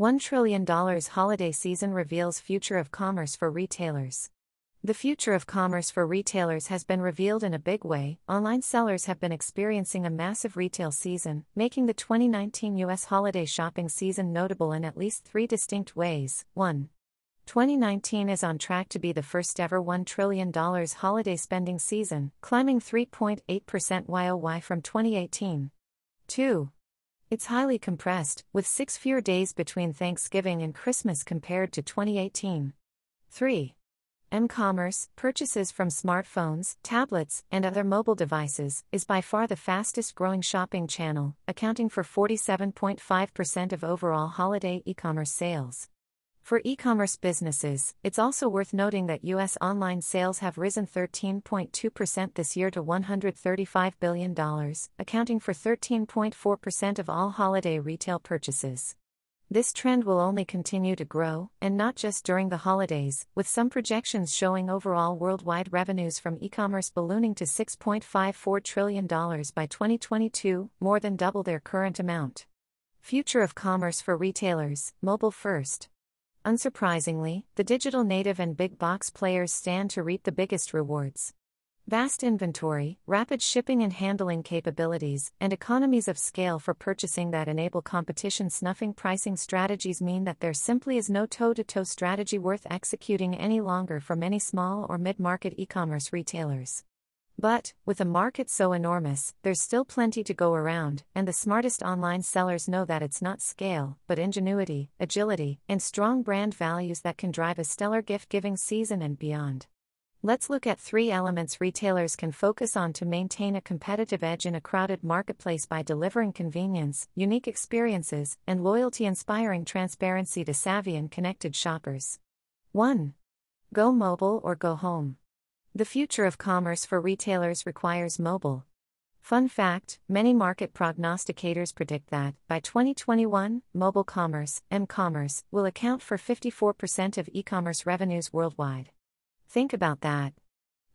$1 trillion holiday season reveals future of commerce for retailers. The future of commerce for retailers has been revealed in a big way. Online sellers have been experiencing a massive retail season, making the 2019 US holiday shopping season notable in at least three distinct ways. 1. 2019 is on track to be the first ever $1 trillion holiday spending season, climbing 3.8% YOY from 2018. 2. It's highly compressed, with six fewer days between Thanksgiving and Christmas compared to 2018. 3. M commerce, purchases from smartphones, tablets, and other mobile devices, is by far the fastest growing shopping channel, accounting for 47.5% of overall holiday e commerce sales. For e commerce businesses, it's also worth noting that U.S. online sales have risen 13.2% this year to $135 billion, accounting for 13.4% of all holiday retail purchases. This trend will only continue to grow, and not just during the holidays, with some projections showing overall worldwide revenues from e commerce ballooning to $6.54 trillion by 2022, more than double their current amount. Future of commerce for retailers, mobile first. Unsurprisingly, the digital native and big box players stand to reap the biggest rewards. Vast inventory, rapid shipping and handling capabilities, and economies of scale for purchasing that enable competition snuffing pricing strategies mean that there simply is no toe to toe strategy worth executing any longer for many small or mid market e commerce retailers. But, with a market so enormous, there's still plenty to go around, and the smartest online sellers know that it's not scale, but ingenuity, agility, and strong brand values that can drive a stellar gift giving season and beyond. Let's look at three elements retailers can focus on to maintain a competitive edge in a crowded marketplace by delivering convenience, unique experiences, and loyalty inspiring transparency to savvy and connected shoppers. 1. Go mobile or go home. The future of commerce for retailers requires mobile. Fun fact many market prognosticators predict that, by 2021, mobile commerce, M commerce, will account for 54% of e commerce revenues worldwide. Think about that.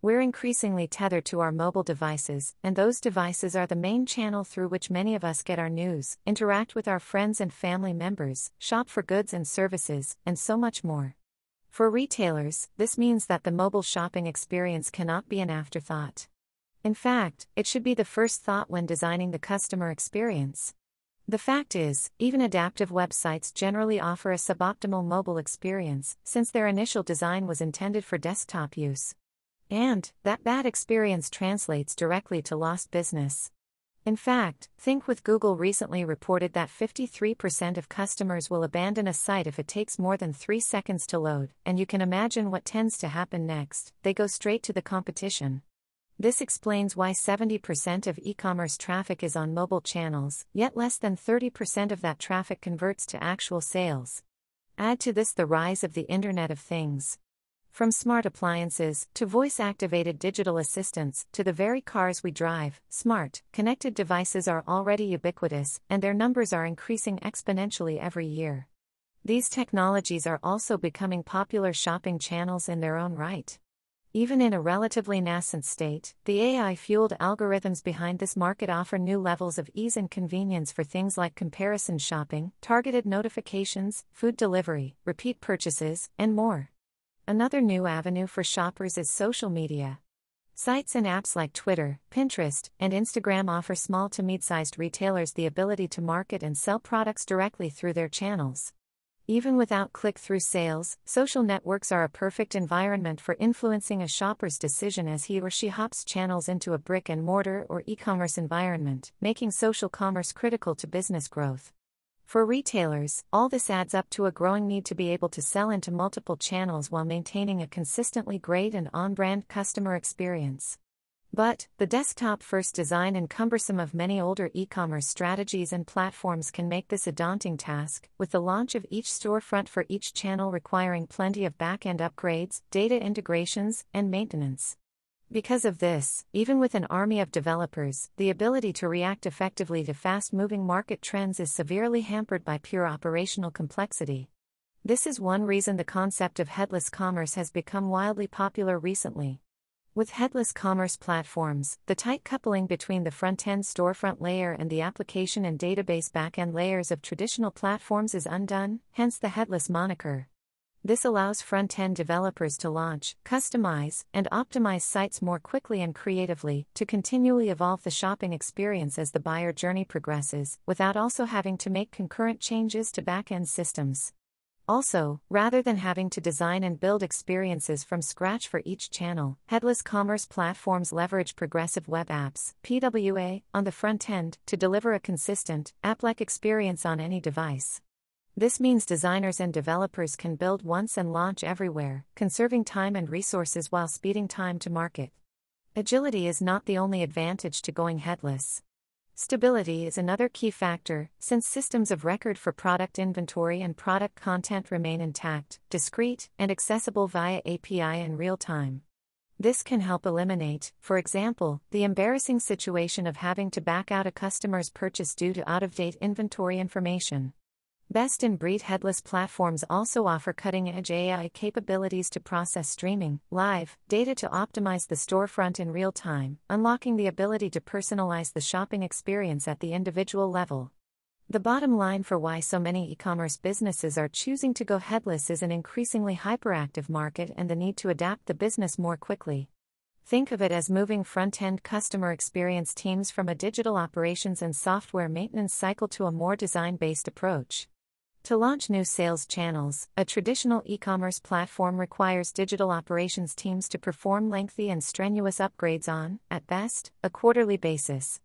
We're increasingly tethered to our mobile devices, and those devices are the main channel through which many of us get our news, interact with our friends and family members, shop for goods and services, and so much more. For retailers, this means that the mobile shopping experience cannot be an afterthought. In fact, it should be the first thought when designing the customer experience. The fact is, even adaptive websites generally offer a suboptimal mobile experience, since their initial design was intended for desktop use. And, that bad experience translates directly to lost business. In fact, Think with Google recently reported that 53% of customers will abandon a site if it takes more than 3 seconds to load, and you can imagine what tends to happen next they go straight to the competition. This explains why 70% of e commerce traffic is on mobile channels, yet less than 30% of that traffic converts to actual sales. Add to this the rise of the Internet of Things. From smart appliances to voice activated digital assistants to the very cars we drive, smart, connected devices are already ubiquitous, and their numbers are increasing exponentially every year. These technologies are also becoming popular shopping channels in their own right. Even in a relatively nascent state, the AI fueled algorithms behind this market offer new levels of ease and convenience for things like comparison shopping, targeted notifications, food delivery, repeat purchases, and more. Another new avenue for shoppers is social media. Sites and apps like Twitter, Pinterest, and Instagram offer small to mid sized retailers the ability to market and sell products directly through their channels. Even without click through sales, social networks are a perfect environment for influencing a shopper's decision as he or she hops channels into a brick and mortar or e commerce environment, making social commerce critical to business growth. For retailers, all this adds up to a growing need to be able to sell into multiple channels while maintaining a consistently great and on brand customer experience. But, the desktop first design and cumbersome of many older e commerce strategies and platforms can make this a daunting task, with the launch of each storefront for each channel requiring plenty of back end upgrades, data integrations, and maintenance. Because of this, even with an army of developers, the ability to react effectively to fast moving market trends is severely hampered by pure operational complexity. This is one reason the concept of headless commerce has become wildly popular recently. With headless commerce platforms, the tight coupling between the front end storefront layer and the application and database backend layers of traditional platforms is undone, hence the headless moniker. This allows front end developers to launch, customize, and optimize sites more quickly and creatively, to continually evolve the shopping experience as the buyer journey progresses, without also having to make concurrent changes to back end systems. Also, rather than having to design and build experiences from scratch for each channel, headless commerce platforms leverage progressive web apps (PWA) on the front end to deliver a consistent, app-like experience on any device. This means designers and developers can build once and launch everywhere, conserving time and resources while speeding time to market. Agility is not the only advantage to going headless. Stability is another key factor, since systems of record for product inventory and product content remain intact, discrete, and accessible via API in real time. This can help eliminate, for example, the embarrassing situation of having to back out a customer's purchase due to out of date inventory information. Best in breed headless platforms also offer cutting edge AI capabilities to process streaming, live, data to optimize the storefront in real time, unlocking the ability to personalize the shopping experience at the individual level. The bottom line for why so many e commerce businesses are choosing to go headless is an increasingly hyperactive market and the need to adapt the business more quickly. Think of it as moving front end customer experience teams from a digital operations and software maintenance cycle to a more design based approach. To launch new sales channels, a traditional e commerce platform requires digital operations teams to perform lengthy and strenuous upgrades on, at best, a quarterly basis.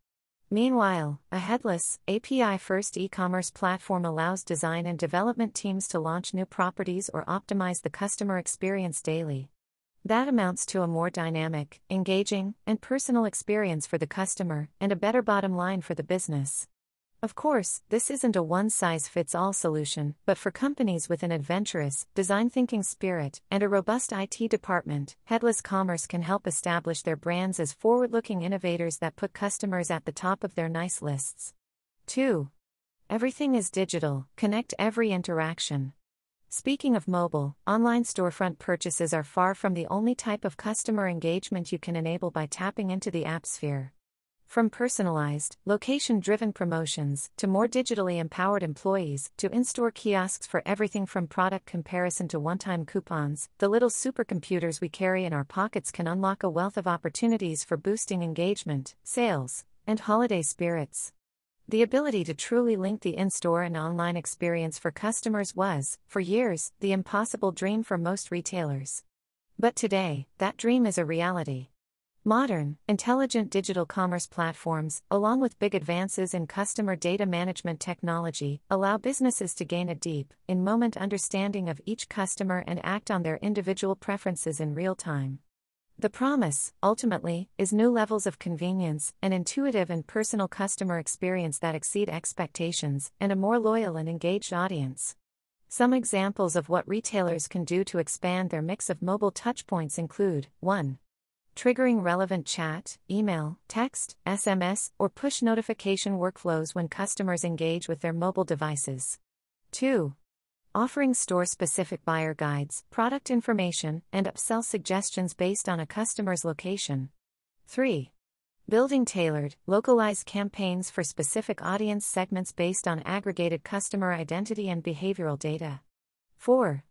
Meanwhile, a headless, API first e commerce platform allows design and development teams to launch new properties or optimize the customer experience daily. That amounts to a more dynamic, engaging, and personal experience for the customer, and a better bottom line for the business. Of course, this isn't a one size fits all solution, but for companies with an adventurous, design thinking spirit, and a robust IT department, headless commerce can help establish their brands as forward looking innovators that put customers at the top of their nice lists. 2. Everything is digital, connect every interaction. Speaking of mobile, online storefront purchases are far from the only type of customer engagement you can enable by tapping into the app sphere. From personalized, location driven promotions, to more digitally empowered employees, to in store kiosks for everything from product comparison to one time coupons, the little supercomputers we carry in our pockets can unlock a wealth of opportunities for boosting engagement, sales, and holiday spirits. The ability to truly link the in store and online experience for customers was, for years, the impossible dream for most retailers. But today, that dream is a reality. Modern, intelligent digital commerce platforms, along with big advances in customer data management technology, allow businesses to gain a deep, in moment understanding of each customer and act on their individual preferences in real time. The promise, ultimately, is new levels of convenience, an intuitive and personal customer experience that exceed expectations, and a more loyal and engaged audience. Some examples of what retailers can do to expand their mix of mobile touchpoints include 1 triggering relevant chat, email, text, SMS, or push notification workflows when customers engage with their mobile devices. 2. Offering store specific buyer guides, product information, and upsell suggestions based on a customer's location. 3. Building tailored, localized campaigns for specific audience segments based on aggregated customer identity and behavioral data. 4.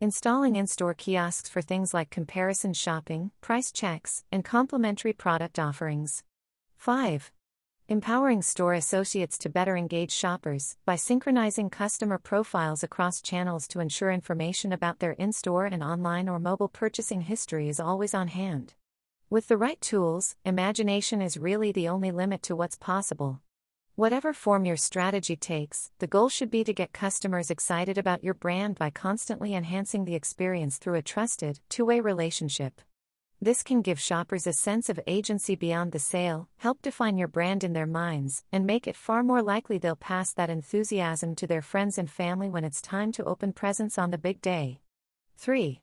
Installing in store kiosks for things like comparison shopping, price checks, and complementary product offerings. 5. Empowering store associates to better engage shoppers by synchronizing customer profiles across channels to ensure information about their in store and online or mobile purchasing history is always on hand. With the right tools, imagination is really the only limit to what's possible. Whatever form your strategy takes, the goal should be to get customers excited about your brand by constantly enhancing the experience through a trusted, two way relationship. This can give shoppers a sense of agency beyond the sale, help define your brand in their minds, and make it far more likely they'll pass that enthusiasm to their friends and family when it's time to open presents on the big day. 3.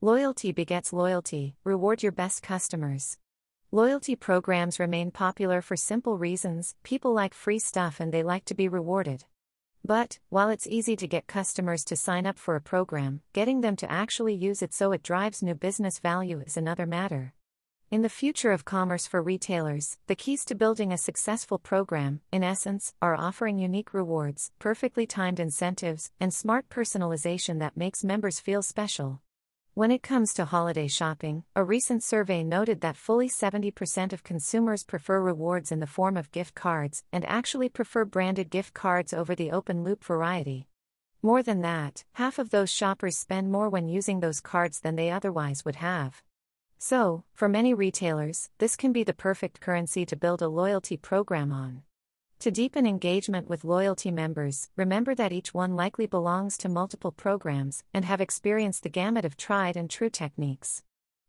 Loyalty begets loyalty, reward your best customers. Loyalty programs remain popular for simple reasons people like free stuff and they like to be rewarded. But, while it's easy to get customers to sign up for a program, getting them to actually use it so it drives new business value is another matter. In the future of commerce for retailers, the keys to building a successful program, in essence, are offering unique rewards, perfectly timed incentives, and smart personalization that makes members feel special. When it comes to holiday shopping, a recent survey noted that fully 70% of consumers prefer rewards in the form of gift cards and actually prefer branded gift cards over the open loop variety. More than that, half of those shoppers spend more when using those cards than they otherwise would have. So, for many retailers, this can be the perfect currency to build a loyalty program on. To deepen engagement with loyalty members, remember that each one likely belongs to multiple programs and have experienced the gamut of tried and true techniques.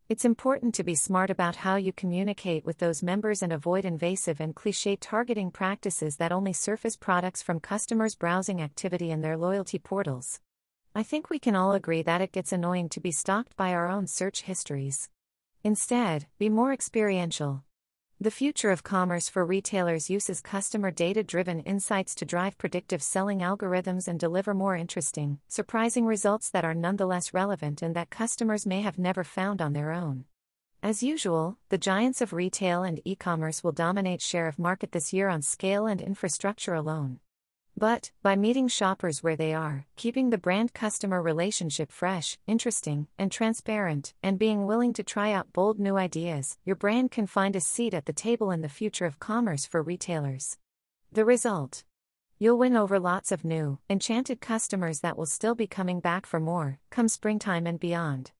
It's important to be smart about how you communicate with those members and avoid invasive and cliche targeting practices that only surface products from customers' browsing activity in their loyalty portals. I think we can all agree that it gets annoying to be stalked by our own search histories. Instead, be more experiential. The future of commerce for retailers uses customer data driven insights to drive predictive selling algorithms and deliver more interesting, surprising results that are nonetheless relevant and that customers may have never found on their own. As usual, the giants of retail and e commerce will dominate share of market this year on scale and infrastructure alone. But, by meeting shoppers where they are, keeping the brand customer relationship fresh, interesting, and transparent, and being willing to try out bold new ideas, your brand can find a seat at the table in the future of commerce for retailers. The result? You'll win over lots of new, enchanted customers that will still be coming back for more, come springtime and beyond.